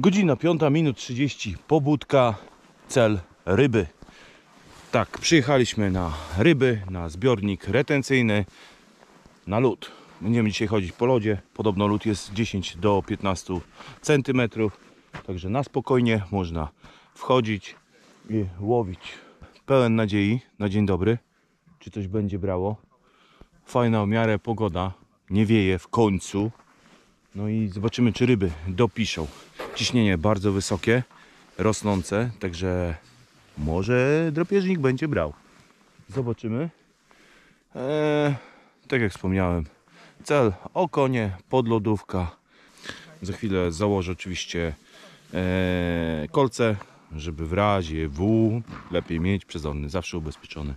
Godzina 5, minut 30, pobudka, cel ryby. Tak, przyjechaliśmy na ryby, na zbiornik retencyjny, na lód. Będziemy dzisiaj chodzić po lodzie. Podobno lód jest 10 do 15 cm, także na spokojnie można wchodzić i łowić. Pełen nadziei na dzień dobry. Czy coś będzie brało? Fajna w miarę pogoda, nie wieje w końcu. No i zobaczymy, czy ryby dopiszą. Ciśnienie bardzo wysokie, rosnące, także może drapieżnik będzie brał. Zobaczymy. Eee, tak jak wspomniałem, cel okonie, podlodówka. Za chwilę założę oczywiście eee, kolce, żeby w razie W lepiej mieć przezorny, zawsze ubezpieczony.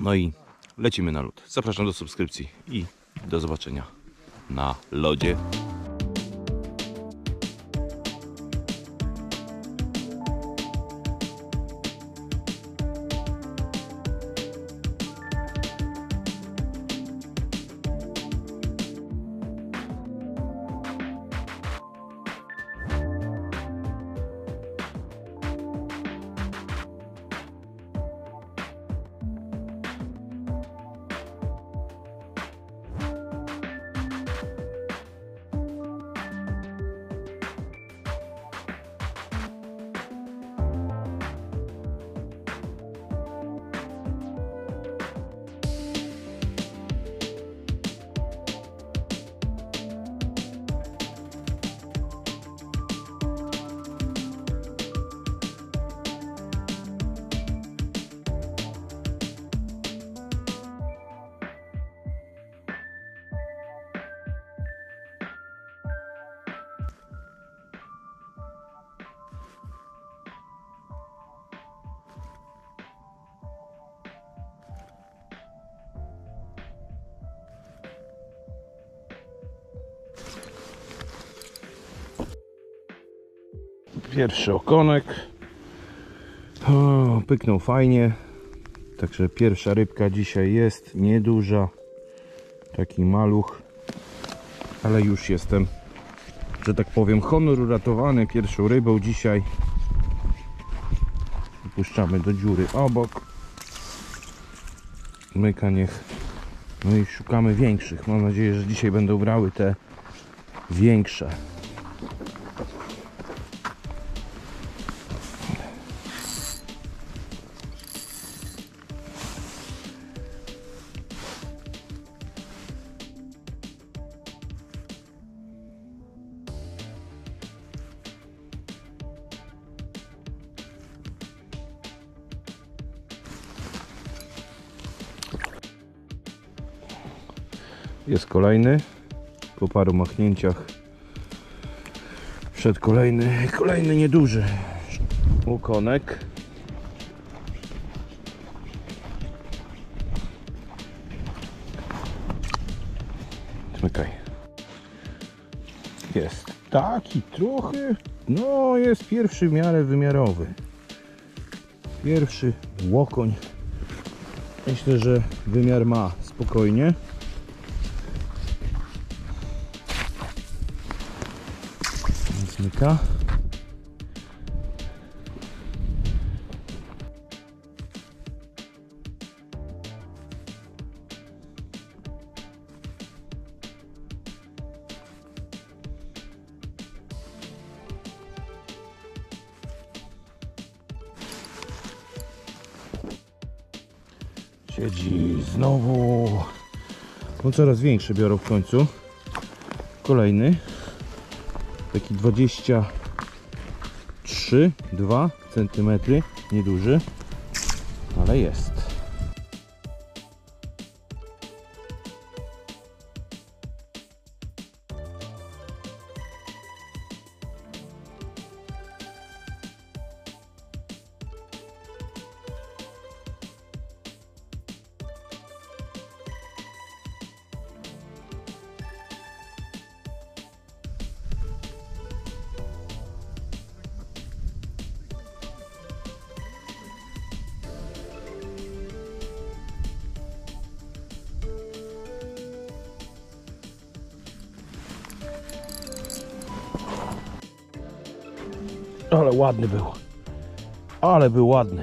No i lecimy na lód. Zapraszam do subskrypcji i do zobaczenia na lodzie. Pierwszy okonek. O, pyknął fajnie. Także pierwsza rybka dzisiaj jest nieduża. Taki maluch. Ale już jestem, że tak powiem, honor uratowany pierwszą rybą dzisiaj. Puszczamy do dziury obok. Myka niech. No i szukamy większych. Mam nadzieję, że dzisiaj będą brały te większe. Jest kolejny. Po paru machnięciach wszedł kolejny, kolejny nieduży łukonek. Smykaj. Jest taki trochę, no jest pierwszy w miarę wymiarowy. Pierwszy łokoń. Myślę, że wymiar ma spokojnie. Zmyka. Siedzi znowu. No coraz większy biorą w końcu. Kolejny taki 23 2 cm nieduży ale jest Ale ładny był. Ale był ładny.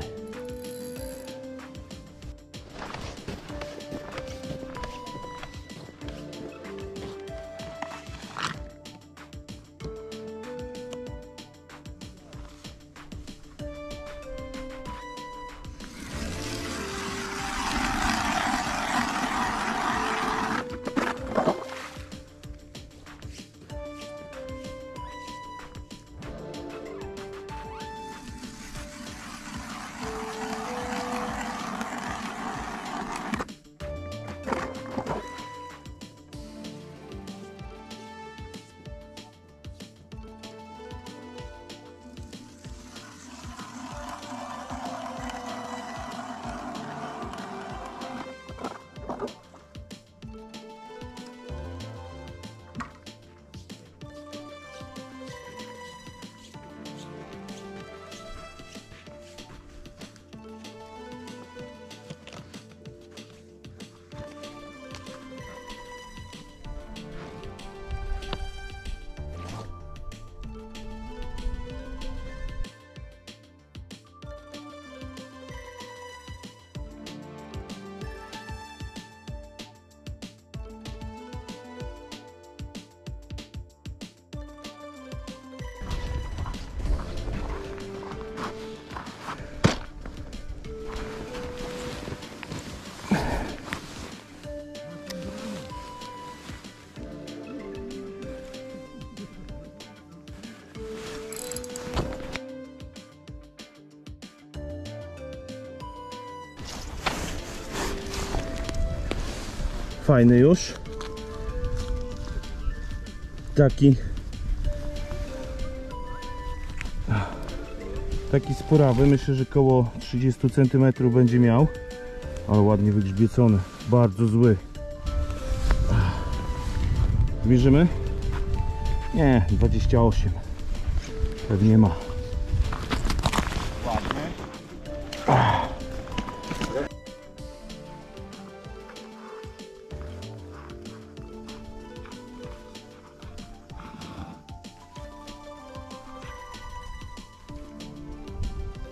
Fajny już. Taki. Taki sporawy, myślę, że koło 30 cm będzie miał. Ale ładnie wygrzbiecony. Bardzo zły. Mierzymy? Nie, 28. Pewnie ma.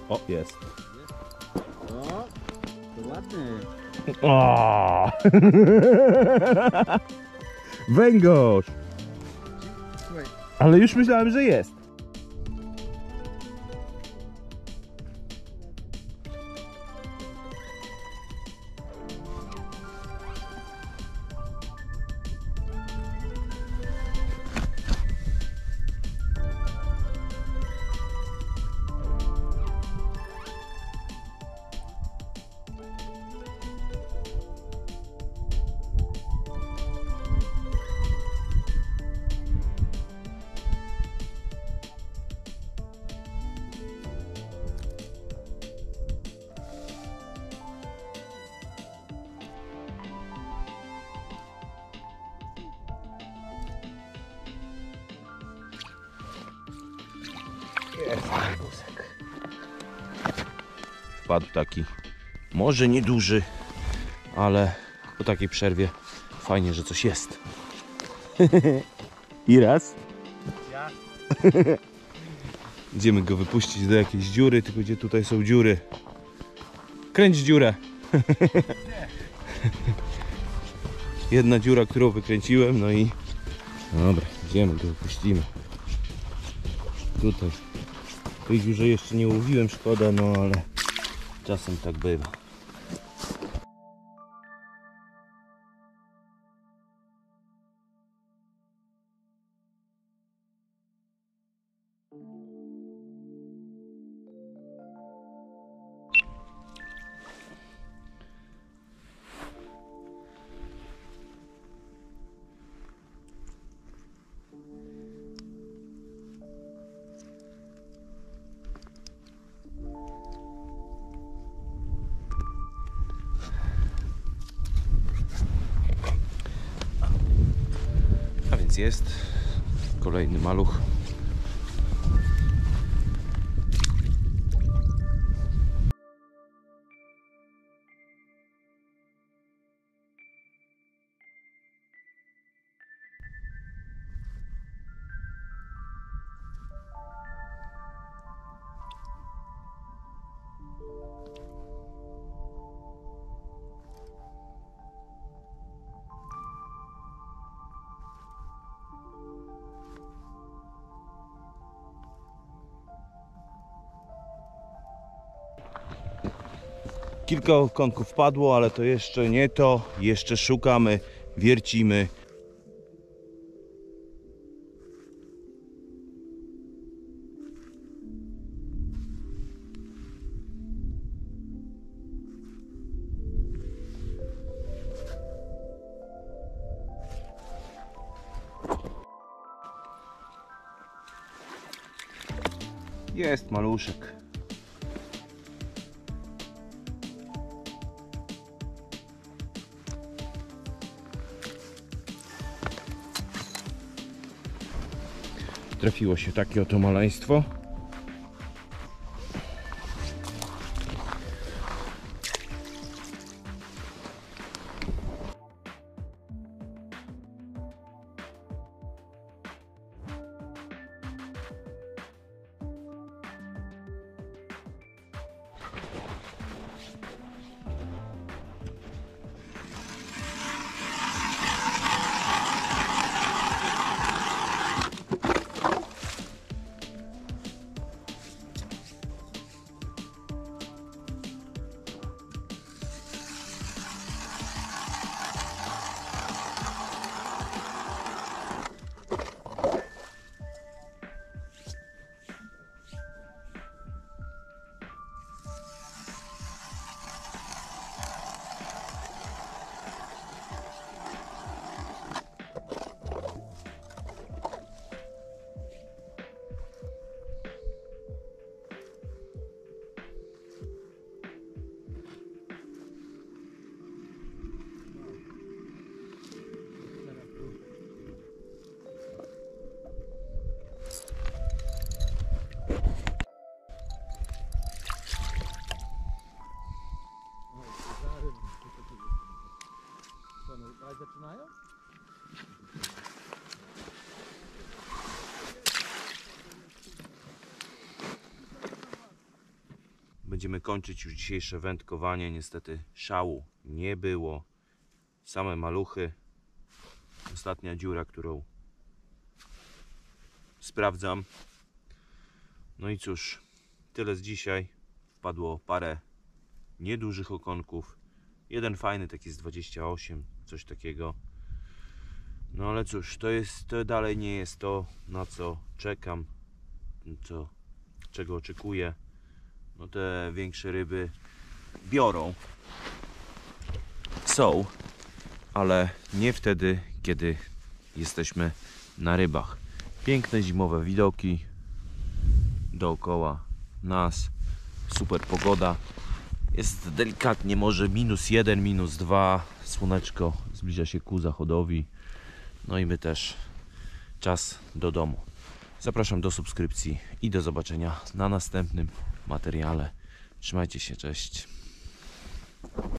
O, jest. O, to ładny. O! Węgorz! Ale już myślałem, że jest. Jest. Wpadł taki, może nieduży, ale po takiej przerwie fajnie, że coś jest. I raz. Ja. Idziemy go wypuścić do jakiejś dziury, tylko gdzie tutaj są dziury. Kręć dziurę. Jedna dziura, którą wykręciłem, no i dobra, idziemy go wypuścimy. Tutaj. Tej dziurze jeszcze nie łowiłem, szkoda, no ale czasem tak bywa. Więc jest kolejny maluch. Kilka okonków padło, ale to jeszcze nie to. Jeszcze szukamy, wiercimy. Jest maluszek. Trafiło się takie oto maleństwo. Będziemy kończyć już dzisiejsze wędkowanie. Niestety szału nie było. Same maluchy. Ostatnia dziura, którą sprawdzam. No i cóż, tyle z dzisiaj. Wpadło parę niedużych okonków. Jeden fajny, taki z 28, coś takiego. No ale cóż, to jest, to dalej nie jest to, na co czekam, co, czego oczekuję no te większe ryby biorą. Są, ale nie wtedy, kiedy jesteśmy na rybach. Piękne zimowe widoki dookoła nas, super pogoda. Jest delikatnie, może minus jeden, minus dwa. Słoneczko zbliża się ku zachodowi. No i my też czas do domu. Zapraszam do subskrypcji i do zobaczenia na następnym materiale. Trzymajcie się, cześć.